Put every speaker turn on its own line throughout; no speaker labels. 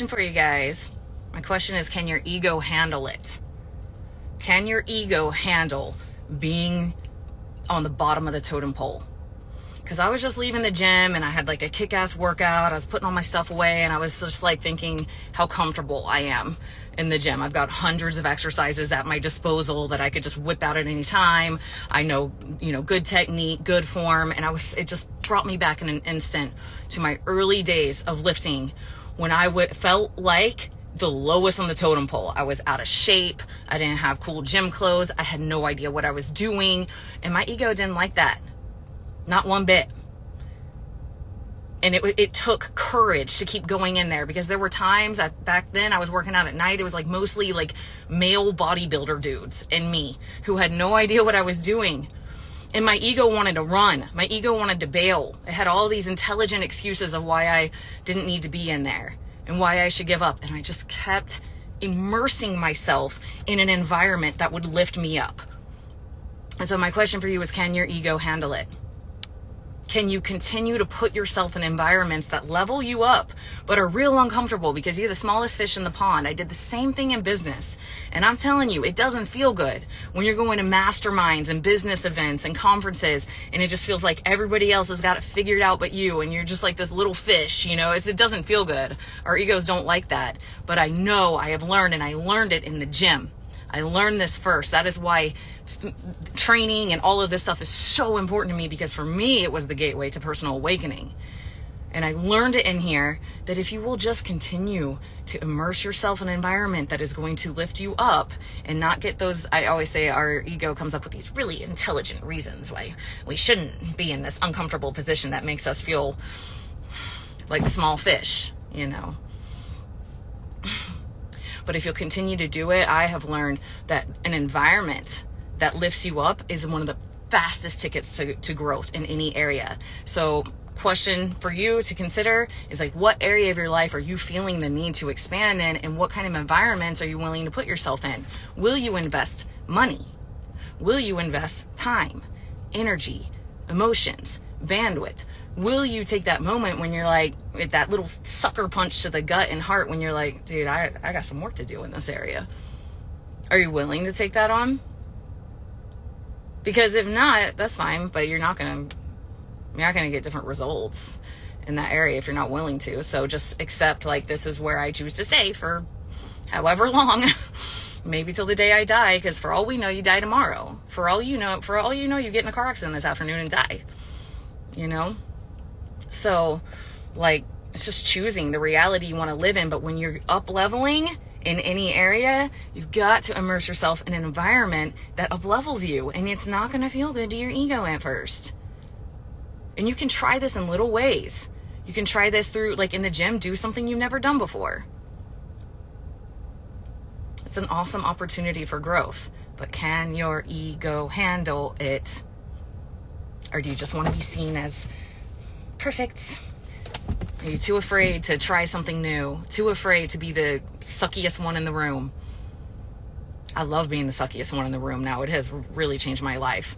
question for you guys. My question is can your ego handle it? Can your ego handle being on the bottom of the totem pole? Because I was just leaving the gym and I had like a kick ass workout. I was putting all my stuff away and I was just like thinking how comfortable I am in the gym. I've got hundreds of exercises at my disposal that I could just whip out at any time. I know, you know, good technique, good form. And I was, it just brought me back in an instant to my early days of lifting when I would, felt like the lowest on the totem pole. I was out of shape. I didn't have cool gym clothes. I had no idea what I was doing. And my ego didn't like that. Not one bit and it it took courage to keep going in there because there were times that back then I was working out at night. It was like mostly like male bodybuilder dudes and me who had no idea what I was doing. And my ego wanted to run. My ego wanted to bail. It had all these intelligent excuses of why I didn't need to be in there and why I should give up. And I just kept immersing myself in an environment that would lift me up. And so my question for you is can your ego handle it? Can you continue to put yourself in environments that level you up but are real uncomfortable because you're the smallest fish in the pond? I did the same thing in business. And I'm telling you, it doesn't feel good when you're going to masterminds and business events and conferences and it just feels like everybody else has got it figured out but you and you're just like this little fish, you know, it's, it doesn't feel good. Our egos don't like that. But I know I have learned and I learned it in the gym. I learned this first. That is why training and all of this stuff is so important to me because for me, it was the gateway to personal awakening. And I learned it in here that if you will just continue to immerse yourself in an environment that is going to lift you up and not get those, I always say our ego comes up with these really intelligent reasons why we shouldn't be in this uncomfortable position that makes us feel like small fish, you know. But if you'll continue to do it, I have learned that an environment that lifts you up is one of the fastest tickets to, to growth in any area. So question for you to consider is like what area of your life are you feeling the need to expand in and what kind of environments are you willing to put yourself in? Will you invest money? Will you invest time energy emotions bandwidth will you take that moment when you're like that little sucker punch to the gut and heart when you're like dude I, I got some work to do in this area are you willing to take that on because if not, that's fine, but you're not to you're not to get different results in that area if you're not willing to. So just accept like this is where I choose to stay for however long. Maybe till the day I die because for all we know you die tomorrow. For all you know, for all you know you get in a car accident this afternoon and die. You know? So like it's just choosing the reality you want to live in, but when you're up leveling, in any area, you've got to immerse yourself in an environment that up levels you. And it's not going to feel good to your ego at first. And you can try this in little ways. You can try this through, like in the gym, do something you've never done before. It's an awesome opportunity for growth. But can your ego handle it? Or do you just want to be seen as perfect? Are you too afraid to try something new? Too afraid to be the suckiest one in the room? I love being the suckiest one in the room now. It has really changed my life.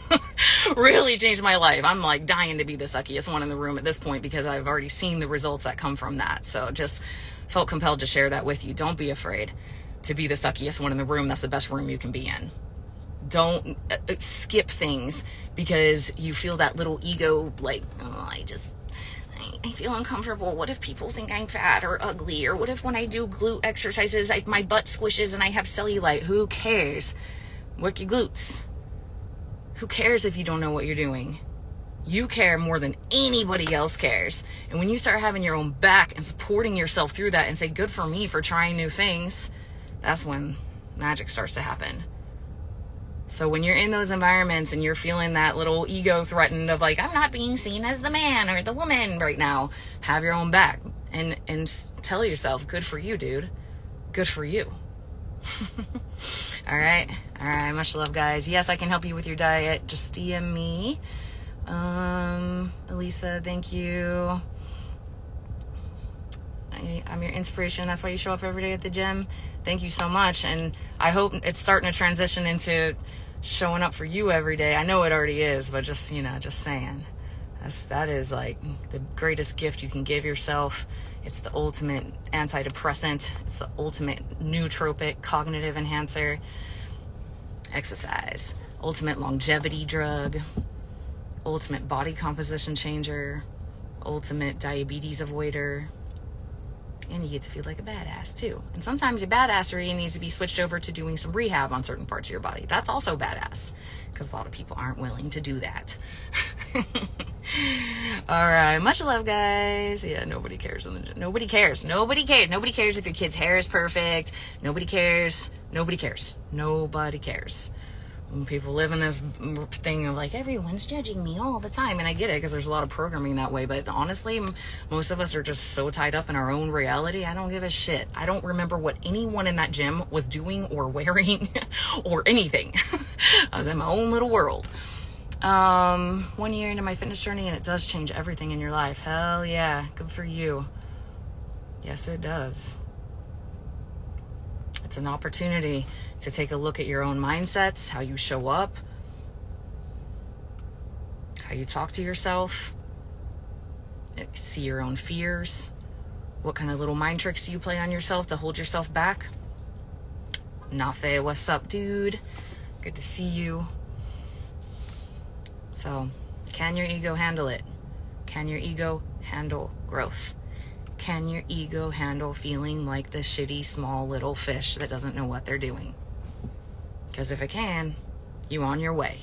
really changed my life. I'm like dying to be the suckiest one in the room at this point because I've already seen the results that come from that. So just felt compelled to share that with you. Don't be afraid to be the suckiest one in the room. That's the best room you can be in. Don't uh, uh skip things because you feel that little ego like, oh, I just I feel uncomfortable. What if people think I'm fat or ugly? Or what if when I do glute exercises, I, my butt squishes and I have cellulite? Who cares? Work your glutes. Who cares if you don't know what you're doing? You care more than anybody else cares. And when you start having your own back and supporting yourself through that and say, good for me for trying new things, that's when magic starts to happen. So when you're in those environments and you're feeling that little ego threatened of like I'm not being seen as the man or the woman right now, have your own back and and tell yourself, good for you, dude. Good for you. All right. All right. Much love, guys. Yes, I can help you with your diet. Just DM me. Um, Elisa, thank you. I, I'm your inspiration. That's why you show up every day at the gym. Thank you so much. And I hope it's starting to transition into showing up for you every day. I know it already is, but just, you know, just saying. That's, that is like the greatest gift you can give yourself It's the ultimate antidepressant. It's the ultimate nootropic cognitive enhancer. Exercise. Ultimate longevity drug. Ultimate body composition changer. Ultimate diabetes avoider and you get to feel like a badass too. And sometimes your badassery needs to be switched over to doing some rehab on certain parts of your body. That's also badass because a lot of people aren't willing to do that. All right, much love, guys. Yeah, nobody cares. Nobody cares. Nobody cares. Nobody cares if your kid's hair is perfect. Nobody cares. Nobody cares. Nobody cares people live in this thing of like everyone's judging me all the time and i get it because there's a lot of programming that way but honestly most of us are just so tied up in our own reality i don't give a shit. I don't remember what anyone in that gym was doing or wearing or anything i was in my own little world. Um one year into my fitness journey and it does change everything in your life. Hell yeah good for you. Yes it does it's an opportunity to take a look at your own mindsets, how you show up, how you talk to yourself, see your own fears. What kind of little mind tricks do you play on yourself to hold yourself back? Nafe, what's up, dude? Good to see you. So, can your ego handle it? Can your ego handle growth? Can your ego handle feeling like the shitty small little fish that doesn't know what they're doing? Because if it can, you on your way.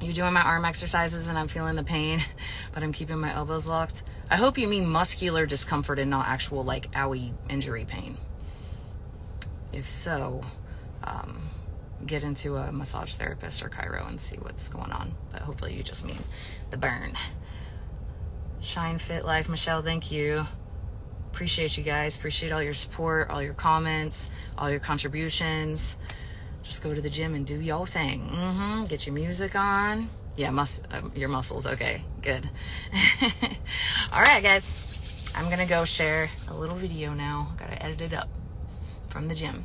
You're doing my arm exercises and I'm feeling the pain, but I'm keeping my elbows locked. I hope you mean muscular discomfort and not actual like owie injury pain. If so, um, get into a massage therapist or chiro and see what's going on. But hopefully you just mean the burn. Shine Fit Life. Michelle, thank you. Appreciate you guys. Appreciate all your support, all your comments, all your contributions. Just go to the gym and do your thing. Mm-hmm. Get your music on. Yeah, mus- uh, your muscles. Okay, good. all right, guys. I'm going to go share a little video now. Got to edit it up from the gym.